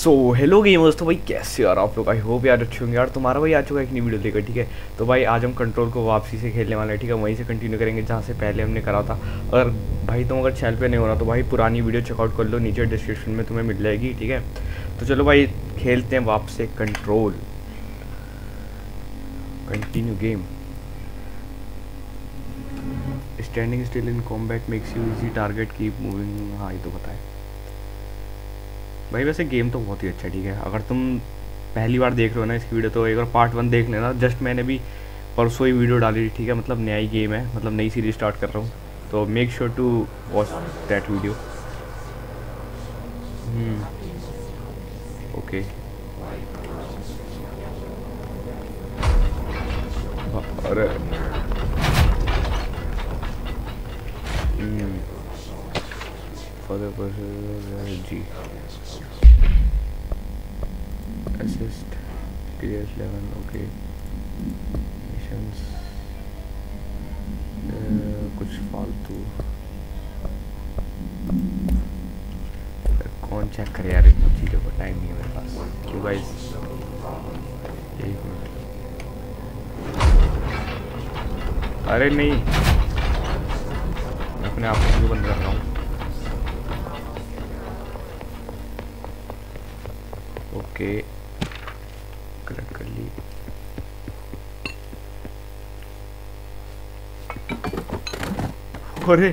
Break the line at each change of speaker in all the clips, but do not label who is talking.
So hello gamers तो भाई कैसे यार आप लोग? आई होप यार अच्छे होंगे। यार, तुम्हारा भाई आ चुका है एक नई वीडियो लेकर ठीक है? तो भाई आज हम कंट्रोल को वापसी से खेलने वाले हैं, ठीक है? वहीं से कंटिन्यू करेंगे, जहाँ से पहले हमने करा था। अगर भाई तुम अगर चैनल पे नहीं हो रहा तो भाई पुरानी वीडियो चेकआउट कर लो, नीचे डिस्क्रिप्शन में तुम्हें मिल जाएगी, ठीक है? तो चलो भाई, खेलते हैं वापस control continue game standing still in combat makes you easy target keep moving हाँ ये तो है। भाई, वैसे गेम तो बहुत ही अच्छा ठीक है। अगर तुम पहली बार देख रहे हो ना इसकी वीडियो तो एक बार पार्ट वन देख लेना। जस्ट मैंने भी परसों ही वीडियो डाली थी, ठीक है। मतलब नया ही गेम है मतलब नई सीरीज़ स्टार्ट कर रहा हूँ। तो make sure to watch that video okay अरे। For the person G assist PS 11 okay. Missions uh, कुछ फालतू। कौन चेक करे यार इन चीज़ों को? टाइम नहीं है मेरे पास। क्यों गाइस अरे नहीं। मैं अपने आप को बंद कर रहा हूँ? ओके करेक्ट कर ली। अरे,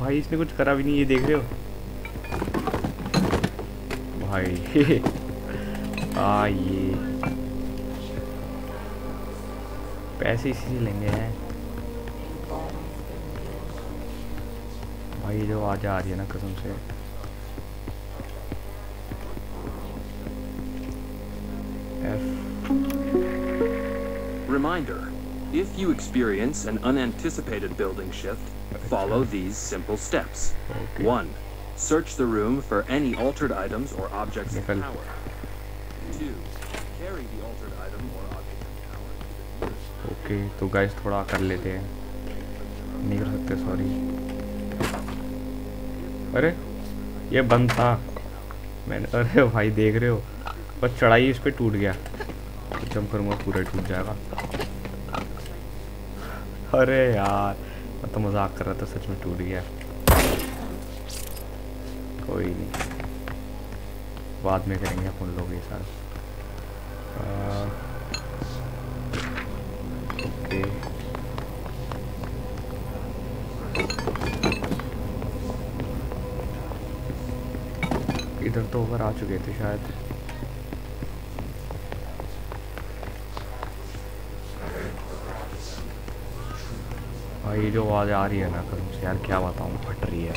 भाई इसने कुछ करा भी नहीं, ये देख रहे हो? भाई आ ये पैसे इसी लेंगे हैं। भाई जो आज आ रही है ना कसम से।
Reminder, if you experience an unanticipated building shift, follow these simple steps.
Okay.
1. Search the room for any altered items or objects of
Nikal.
power. 2. Carry the altered item or object of power to the nearest
okay तो guys थोड़ा कर लेते हैं नहीं कर सकते sorry अरे ये बंद था मैंने अरे भाई देख रहे हो बस चढ़ाई इस पर टूट गया। जंप करूँगा पूरा टूट जाएगा। अरे यार, मैं तो मज़ाक कर रहा था, सच में टूट गया। कोई नहीं। बाद में करेंगे अपन लोग ये साथ ओके। इधर तो ओवर आ चुके थे शायद। भाई जो आवाज़ आ रही है ना कसम से यार क्या बताऊँ फट रही है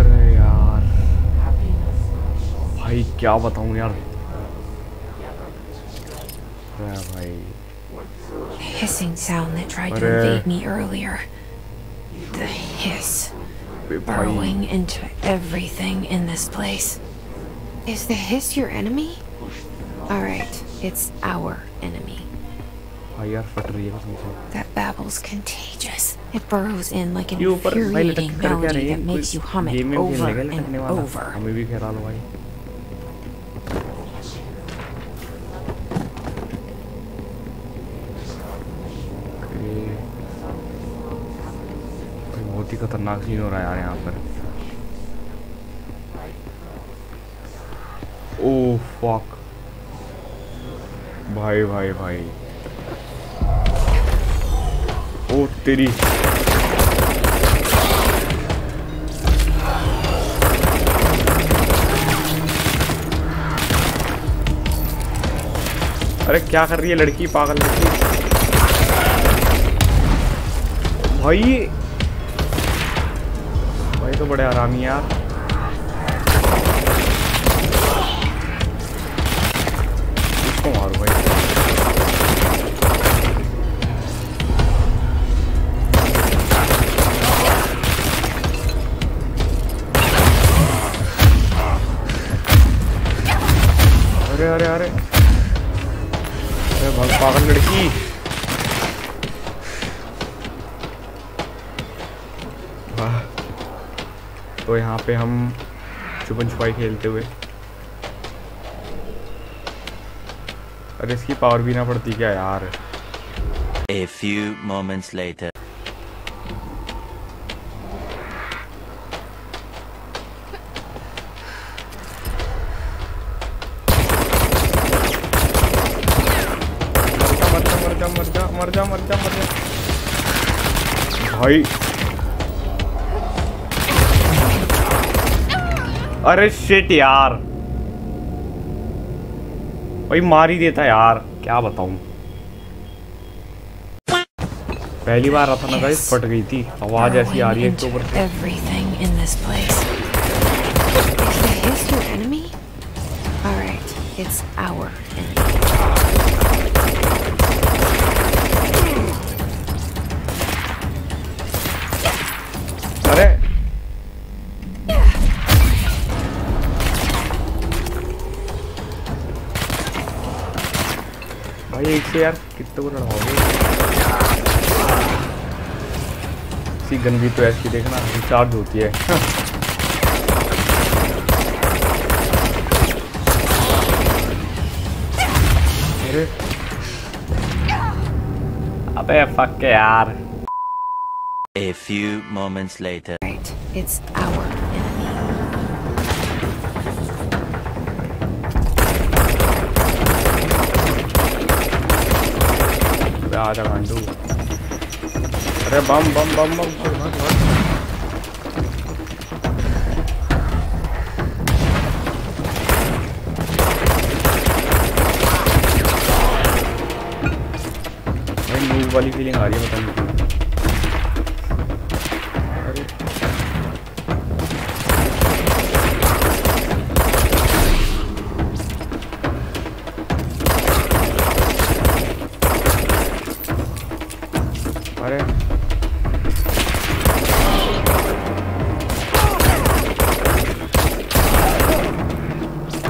अरे यार भाई क्या बताऊँ यार अरे भाई
hissing sound that tried to
Whatever.
invade me earlier. The hiss
बे भाई
burrowing into everything in this place. Is the hiss your enemy? Alright, it's our enemy.
भाई यार फट रही है कसम से
That babble's contagious. It burrows in like an
ऊपर भाई लटक
infuriating
कर क्या रही
melody
है
that makes you hum it
game
over
खेलने का लटकने
and over.
हमें भी खेला लो भाई बहुत ही खतरनाक सीन हो रहा है यार यहाँ पर ओह फक भाई भाई भाई तेरी। अरे क्या कर रही है लड़की, पागल लड़की? भाई। भाई तो बड़े आराम यार। तो यहाँ पे हम छुपन छुपाई खेलते हुए। अरे इसकी पावर भी ना पड़ती क्या यार?
A few moments later.
मर जा मर जा मर जा मर जा मर जा। भाई अरे शेट यार। भाई मार ही देता यार क्या बताऊ। पहली बार रथ नगर फट गई थी आवाज़ ऐसी आ रही है ऊपर से।
It's our enemy.
से यार कितने को लड़ाओगे सी गन भी तो ऐसी देखना रिचार्ज होती है। अरे। अबे फक यार।
A few moments later.
Right, it's
अबे आधा गांडू अरे बम बम बम बम। वाली फीलिंग आ रही है, पता नहीं। अरे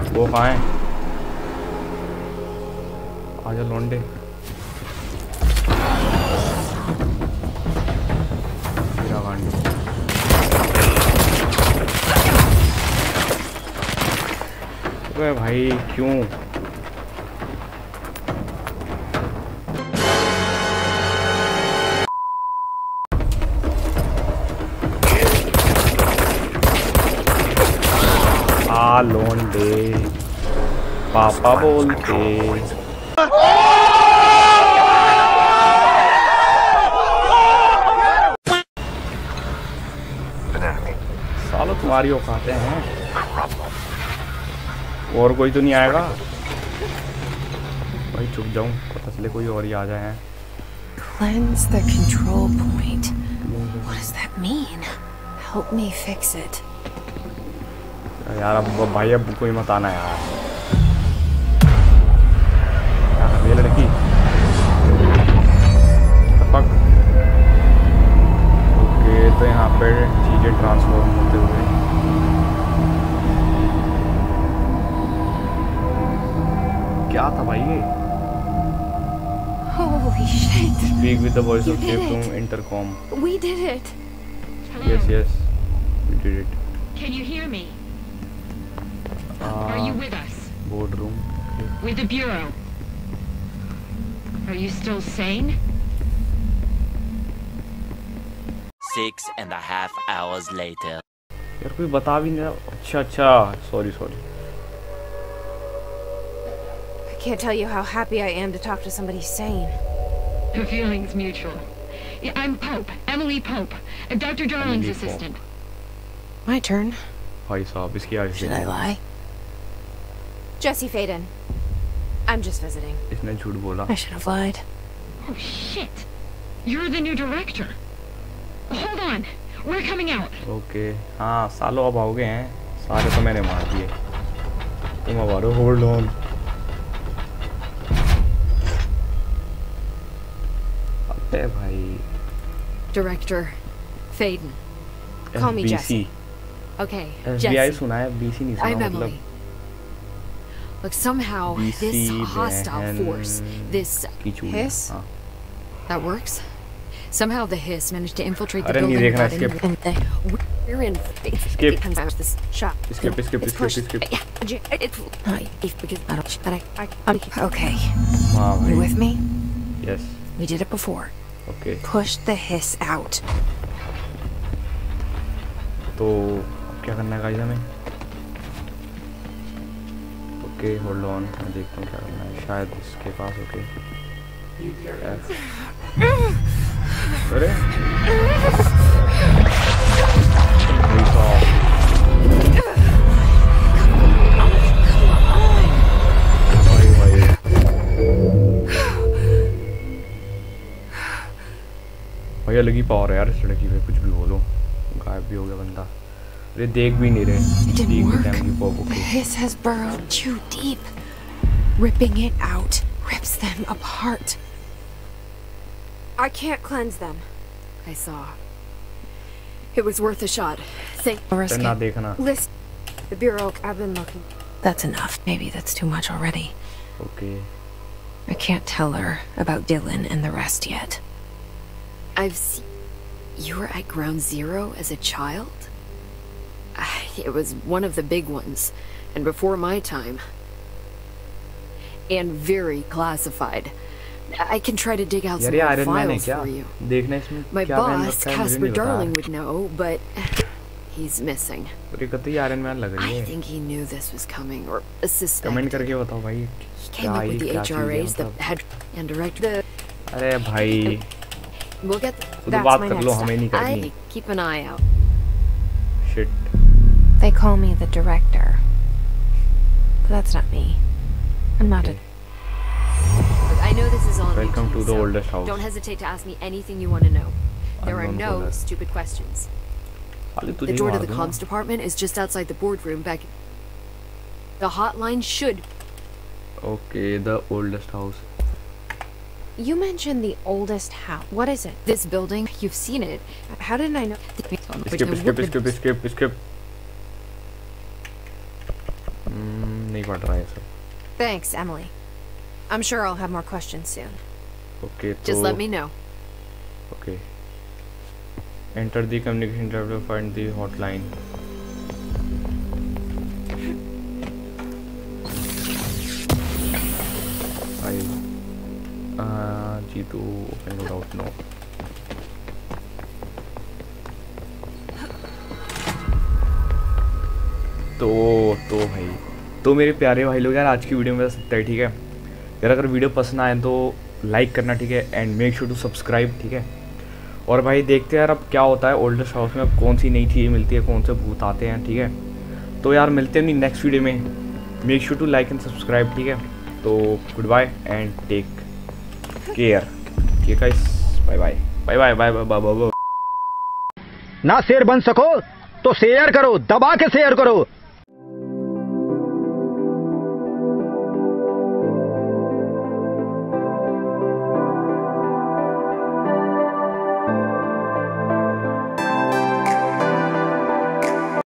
वो कहाँ है? आजा लौंडे। भाई क्यों? पापा बोलते सालो तुम्हारी औकाते हैं और कोई तो नहीं आएगा भाई चुप जाऊँ पता चले कोई और ही आ जाए
Cleanse the control point. What does that mean? Help me fix it.
यार अब अब भाई अब कोई मत आना यार
shit!
Speak with the voice
You
of
did
safe
it.
Room intercom
We did it!
Yes yes we did it
Can you hear me? Are you with us?
Board room
With the Bureau? Are you still sane?
Six and a half hours later.
यार कोई बता भी नहीं रहा अच्छा अच्छा sorry sorry
I can't tell you how happy I am to talk to somebody sane.
The feeling's mutual. Yeah, I'm Pope, Emily Pope, uh, Dr. Darling's
Emily Pope.
assistant.
My turn.
भाई साहब इसकी ice
Should I lie? Jesse Faden. I'm just visiting.
इसने झूठ बोला
I should have lied.
Oh, shit. You're the new director. Hold on. We're coming out.
Okay हाँ सालों अब आओगे हैं सारे तो मैंने मार दिए तुम अब आ रहे हो होल्ड ऑन है भाई
director फेडन
call me
Jesse
okay Jesse
सुना है बीसी नहीं सुना मतलब
Look, somehow this hostile force, this
hiss,
that works. Somehow the hiss managed to infiltrate the building without
anyone.
We're in.
Skip.
This shop.
Skip. Skip.
It's
skip. Skip.
skip. It's not if because I don't. I. I.
Okay.
Wow.
You with me?
Yes.
We did it before.
Okay
Push the hiss out.
तो अब क्या करना है guys हमें okay hold on मैं देखता हूँ क्या करना है शायद इसके पास ओके F. अरे भाई अलग ही पावर है यार इस लड़की पे कुछ भी बोलो गायब भी हो गया बंदा अरे देख भी नहीं रहे
It didn't
देख भी
work.
टाइम की pop
The
okay
hiss has burrowed too deep. Ripping it out rips them apart.
I can't cleanse them. I saw. It was worth a shot. Thank.
Risk
ना
it.
देखना
List. The bureau. I've been looking.
That's enough. Maybe that's too much already.
Okay
I can't tell her about Dylan and the rest yet.
I've seen. You were at Ground Zero as a child? Ah, It was one of the big ones, and before my time. And very classified. I can try to dig out
यार
some
ये
more
iron man है
files
क्या
for you.
देखना इसमें
My
क्या पहन
boss,
रखा है मुझे
Casper
नहीं
Darling,
पता
would know, but he's missing.
और ये कतई आयरन मैन लग रही
I
है
think he knew this was coming, or
comment
suspected.
करके बताओ भाई
He
क्या
came up
ये
with the
क्या चीज़ है
HRAs, the
मतलब
head and director.
अरे भाई
we'll get
that's my next
step.
I keep an eye out.
Shit.
They call me the director. But that's not me. I'm not okay. a
Look, I know this is on
Welcome to the
so
oldest house.
Don't hesitate to ask me anything you want to know. There are no stupid questions. The door to the comms department is just outside the boardroom back. The hotline should.
Okay, the oldest house.
You mentioned the oldest house. What is it?
This building, you've seen it.
How did I know?
Which
skip
I
skip
wouldn't-
skip skip skip Hmm, नहीं पढ़ रहा है सब
Thanks, Emily. I'm sure I'll have more questions soon.
Okay तो
Just let me know.
Okay. Enter the communication tab to find the hotline. Uh, G2 open without no. तो तो भाई। तो मेरे प्यारे भाई लोग यार आज की वीडियो में बस इतना ही ठीक है? यार अगर वीडियो पसंद आए तो लाइक करना ठीक है? And make sure to subscribe ठीक है? और भाई देखते हैं यार अब क्या होता है। ओल्डेस्ट हाउस में अब कौन सी नई चीज़ें मिलती है कौन से भूत आते हैं ठीक है? तो यार मिलते हैं नहीं नेक्स्ट वीडियो में। Make sure to like and subscribe ठीक है? तो goodbye and take care. Okay guys, bye bye. Bye bye bye bye bye bye.
ना शेर बन सको तो शेयर करो दबा के शेयर करो